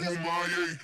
Kumaye.